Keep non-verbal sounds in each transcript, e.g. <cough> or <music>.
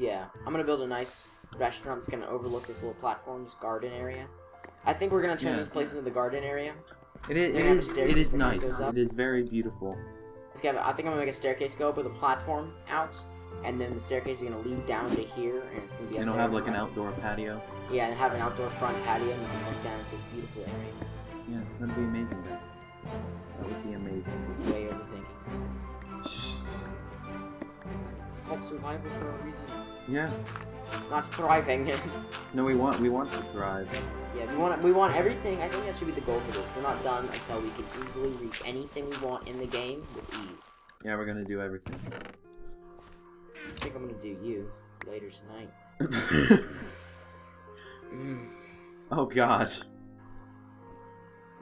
Yeah, I'm gonna build a nice restaurant that's gonna overlook this little platform, this garden area. I think we're gonna turn Yeah. this place into the garden area. It is. It is. It is nice. It is very beautiful. It's gonna, I think I'm gonna make a staircase go up with a platform out, and then the staircase is gonna lead down to here, and it's gonna be. And it'll have like an outdoor patio. Yeah, and have an outdoor front patio, and you can look down at this beautiful area. Yeah, that'd be amazing. Then. That would be amazing. Way overthinking. Called survival for a reason, Yeah. not thriving. <laughs> No, we want. We want to thrive. Yeah, we want we want everything. I think that should be the goal for this. We're not done until we can easily reach anything we want in the game with ease. Yeah, we're gonna do everything. I think I'm gonna do you later tonight. Mm. <laughs> oh God.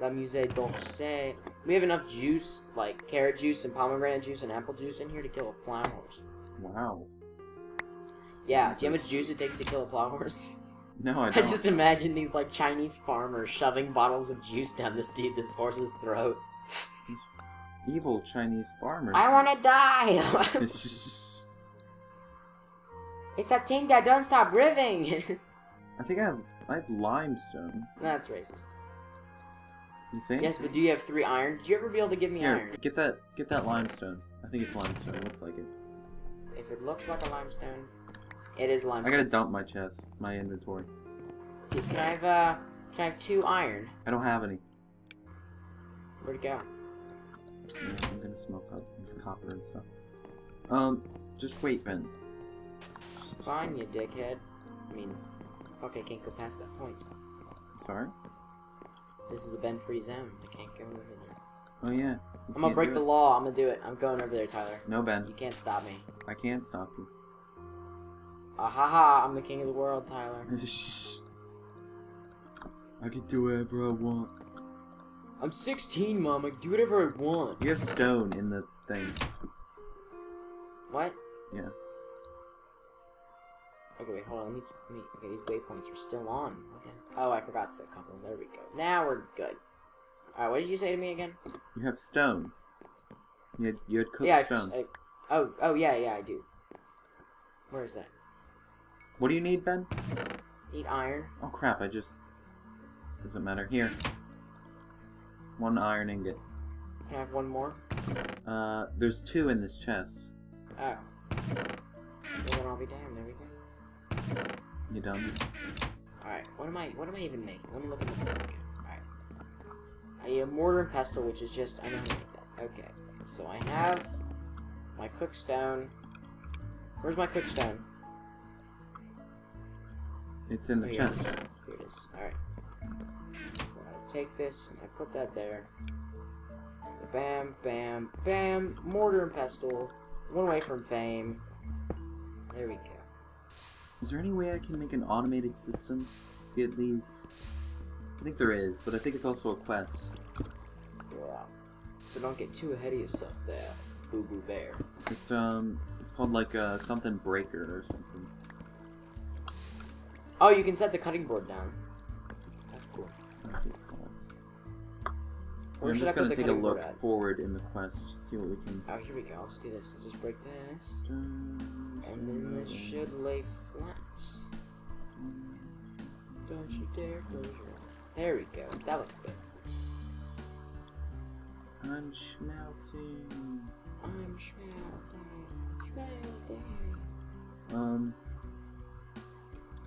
La musée dolce. We have enough juice, like carrot juice and pomegranate juice and apple juice in here to kill a plow horse. Wow. Yeah, do you know how much juice it takes to kill a plow horse? <laughs> No, I don't. I just imagine these like Chinese farmers shoving bottles of juice down this dude, this horse's throat. These evil Chinese farmers. I wanna die! It's <laughs> just- it's that thing that don't stop breathing! <laughs> I think I have. I have limestone. That's racist. You think? Yes, but do you have three iron? Did you ever be able to give me Here, iron? get that. Get that limestone. I think it's limestone. It looks like it. If it looks like a limestone, it is limestone. I gotta dump my chest, my inventory. Can I have uh, can I have two iron? I don't have any. Where'd it go? Yeah, I'm gonna smelt up this copper and stuff. Um, just wait, Ben. Just- Fine, you dickhead. I mean, fuck, I can't go past that point. Sorry. This is a Ben-free zone. I can't go over there. Oh yeah. I'm gonna break the law. I'm gonna do it. I'm going over there, Tyler. No, Ben. You can't stop me. I can't stop you. Ah ha ha! I'm the king of the world, Tyler. <laughs> I can do whatever I want. I'm 16, mom. I can do whatever I want. You have stone in the thing. What? Yeah. Okay, wait, hold on. Let me, let me. Okay, these waypoints are still on. Okay. Oh, I forgot to set a couple. There we go. Now we're good. Alright, what did you say to me again? You have stone. You had, you had cooked yeah. I- stone. I- oh, oh, yeah, yeah, I do. Where is that? What do you need, Ben? Need iron. Oh crap, I just... Doesn't matter. Here. One iron ingot. Can I have one more? Uh, there's two in this chest. Oh. Well, then I'll be damned. There we go. You done? Alright, what am I what am I even making? Let me look at the book again. Alright. I need a mortar and pestle, which is just I know how to make that. Okay. So I have my cookstone. Where's my cookstone? It's in the Here chest. Here it is. Alright. So I take this and I put that there. Bam, bam, bam. Mortar and pestle. One way from fame. There we go. Is there any way I can make an automated system to get these? I think there is, but I think it's also a quest. Yeah. So don't get too ahead of yourself there, Boo Boo Bear. It's um, it's called like uh something breaker or something. Oh, you can set the cutting board down. That's cool. Called? Where I'm just I gonna take a look forward in the quest, see what we can. Oh, here we go. Let's do this. I'll just break this. And then this should lay flat. Don't you dare close your eyes. There we go. That looks good. I'm smelting. I'm smelting. Smelting. Um,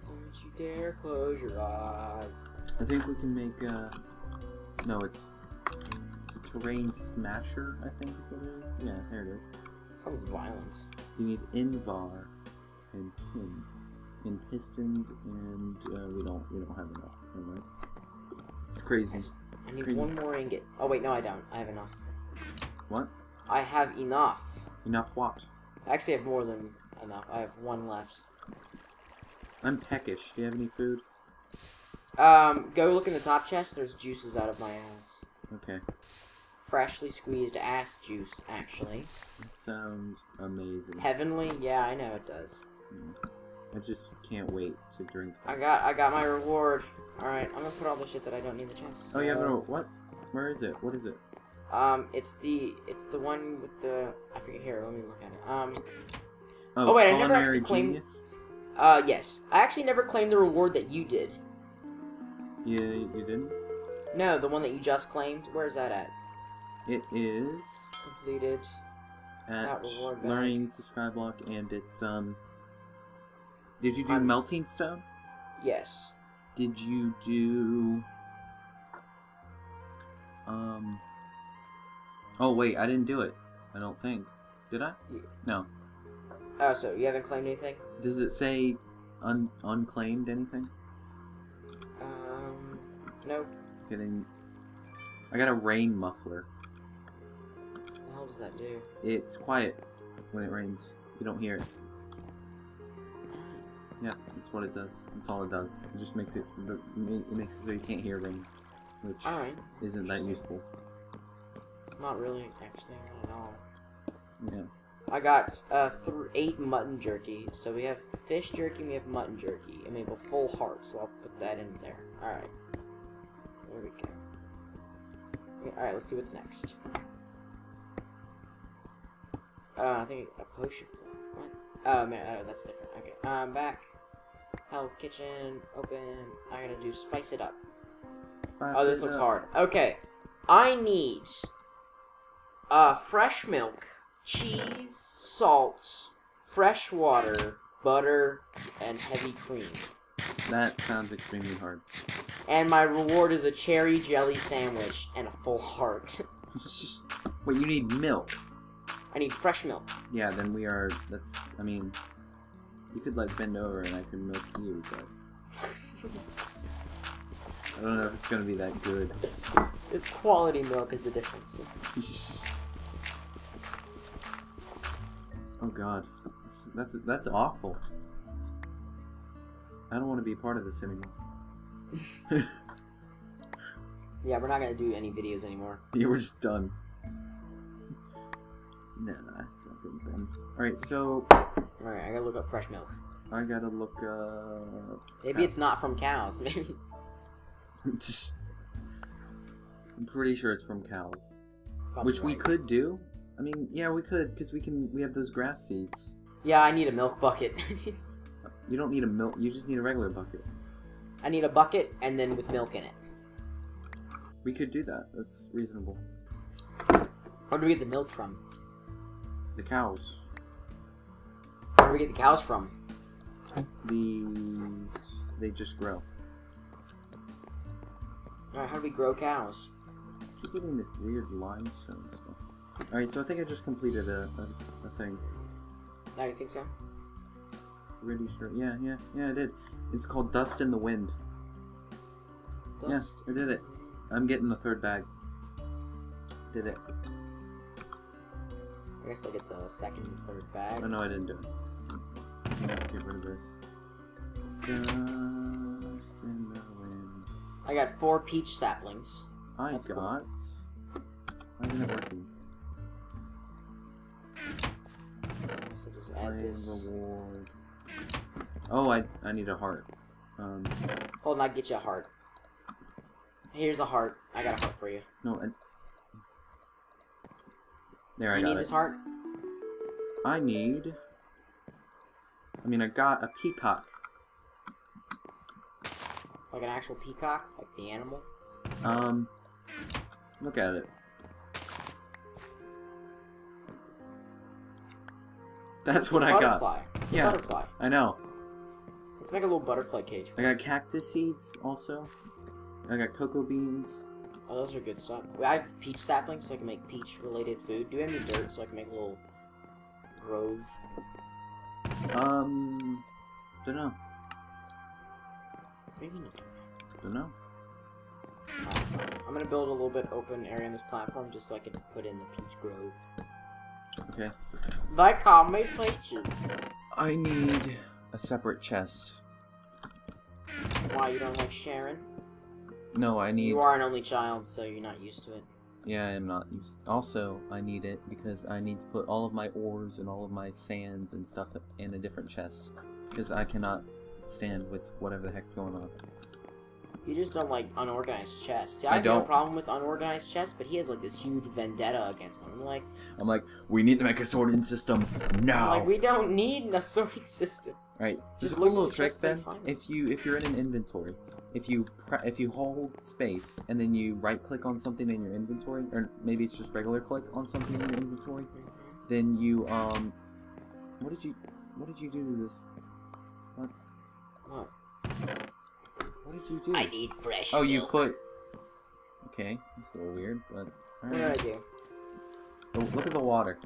Don't you dare close your eyes. I think we can make uh, no, it's it's a terrain smasher. I think is what it is. Yeah, there it is. Sounds violent. You need invar and pin and pistons, and uh, we don't we don't have enough. Never mind. It's crazy. I need Crazy. one more ingot. Oh wait, no, I don't. I have enough. What? I have enough. Enough what? I actually have more than enough. I have one left. I'm peckish. Do you have any food? Um, go look in the top chest. There's juices out of my ass. Okay. Freshly squeezed ass juice, actually. That sounds amazing. Heavenly? Yeah, I know it does. Mm. I just can't wait to drink. I got, I got my reward. All right, I'm gonna put all the shit that I don't need in the chest. Oh yeah, So, no. What? Where is it? What is it? Um, it's the, it's the one with the. I forget. Here, let me look at it. Um, Oh, wait, I never actually claimed- genius? Uh, yes. I actually never claimed the reward that you did. Yeah, you didn't. No, the one that you just claimed. Where is that at? It is Completed. at That reward bag. learning to skyblock, and it's um. Did you do I'm- melting stone? Yes. Did you do? Um. Oh wait, I didn't do it. I don't think. Did I? Yeah. No. Oh, so you haven't claimed anything? Does it say un unclaimed anything? Um, no. Getting. I got a rain muffler. What the hell does that do? It's quiet when it rains. You don't hear it. Yeah, that's what it does. That's all it does. It just makes it. It makes it so you can't hear rain, which Alright. isn't that useful. Not really, actually, not at all. Yeah. I got uh eight mutton jerky. So we have fish jerky, we have mutton jerky, and we have a full heart. So I'll put that in there. All right. There we go. All right. let's see what's next. Uh, I think a potion. What? Oh man, oh, that's different. Okay, um, back. Hell's Kitchen, open. I gotta do spice it up. Spice Oh, this looks up. hard. Okay. I need uh fresh milk, cheese, salt, fresh water, butter, and heavy cream. That sounds extremely hard. And my reward is a cherry jelly sandwich and a full heart. <laughs> Wait, you need milk. I need fresh milk. Yeah, then we are. That's. I mean, you could like bend over and I could milk you, but <laughs> I don't know if it's gonna be that good. it's quality milk is the difference. <laughs> oh God, that's that's, that's awful. I don't want to be part of this anymore. <laughs> Yeah, we're not gonna do any videos anymore. <laughs> you were just done. <laughs> Nah, it's not good then. Alright, so Alright, I gotta look up fresh milk. I gotta look uh Maybe it's not from cows. Maybe. I'm pretty sure it's from cows. Probably Which we could do. I mean, yeah, we could, because we can. We have those grass seeds. Yeah, I need a milk bucket. <laughs> You don't need a milk. You just need a regular bucket. I need a bucket and then with milk in it. We could do that. That's reasonable. Where do we get the milk from? The cows. Where do we get the cows from? The they just grow. Alright, how do we grow cows? keep getting this weird limestone stuff. All right, so I think I just completed a, a, a thing. Now you think so? Pretty sure. Yeah, yeah, yeah. I did. It's called Dust in the Wind. Dust. Yeah, I did it. I'm getting the third bag. Did it? I guess I'll get the second and third bag. Oh no, I didn't do it. Get rid of this. Dust in the wind. I got four peach saplings. I That's cool. got. Why isn't it working? So just add Claim this. reward. Oh, I I need a heart. Um, Hold on, I'll get you a heart. Here's a heart. I got a heart for you. no. I, there, Do I you got need it. this heart? I need. I mean, I got a peacock. Like an actual peacock? Like the animal? Um, look at it. That's what I got. butterfly. It's a Yeah. butterfly. I know. Let's make a little butterfly cage. For I got cactus seeds also. I got cocoa beans. Oh, those are good stuff. I have peach saplings, so I can make peach-related food. Do you have any dirt, so I can make a little grove? Um, don't know. Maybe not. Don't know. I'm gonna build a little bit open area on this platform just so I can put in the peach grove. Okay. They call me Peachy. I need a separate chest. Why you don't like Sharon? No, I need. You are an only child, so you're not used to it. Yeah, I am not used. Also, I need it because I need to put all of my ores and all of my sands and stuff in a different chest because I cannot stand with whatever the heck's going on. You just don't like unorganized chests. See, I I have no don't. problem with unorganized chests, but he has like this huge vendetta against them. I'm like, I'm like, We need to make a sorting system now. Like we don't need a sorting system. Right. Just a cool little trick, chest and Ben. find it. If you if you're in an inventory, if you pre- if you hold space and then you right click on something in your inventory, or maybe it's just regular click on something in your inventory, then you um, what did you what did you do to this? What? What What did you do? I need fresh. oh, you put. Okay, that's a little weird, but What did I do? Oh, look at the water.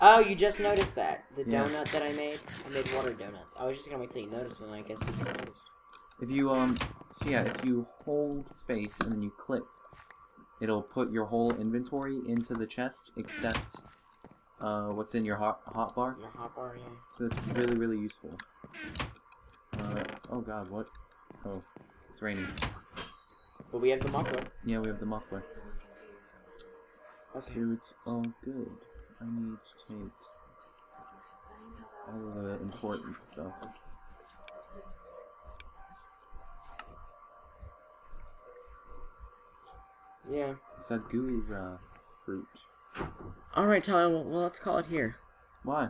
Oh, you just noticed that the Yeah. donut that I made. I made water donuts. I was just gonna wait till you noticed, but I guess you just noticed. If you um, so yeah, if you hold space and then you click, it'll put your whole inventory into the chest except uh, what's in your hot hot bar. Your hot bar, yeah. So it's really really useful. Uh, oh god, what? Oh, it's raining. But we have the muffler. Yeah, we have the muffler. Okay. So it's all good. I need to take all of the important stuff. Yeah. Sagura fruit. All right, Tyler. Well, well, let's call it here Why?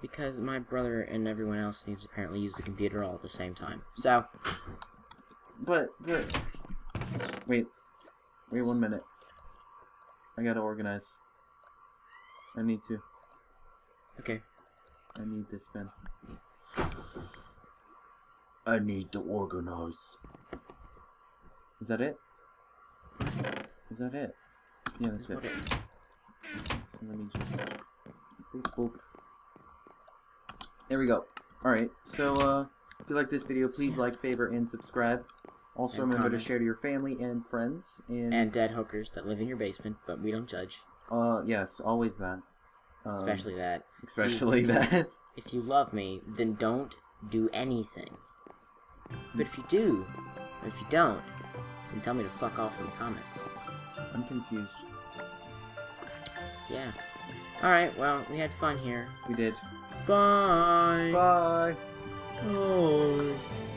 because my brother and everyone else needs to apparently use the computer all at the same time. So, But, but, wait, wait one minute. I gotta organize. I need to. okay. I need this pen. I need to organize. Is that it? Is that it? Yeah, that's That's it. it. So let me just. Boop, boop. There we go. Alright, so uh, if you like this video, please like, favor, and subscribe. Also, And remember to share to your family and friends. And, And dead hookers that live in your basement, but we don't judge. uh, yes, always that. Um, Especially that. especially that. <laughs> If you love me, then don't do anything. But if you do, or if you don't, then tell me to fuck off in the comments. I'm confused. Yeah. Alright, well, we had fun here. We did. Bye. Bye. Bye.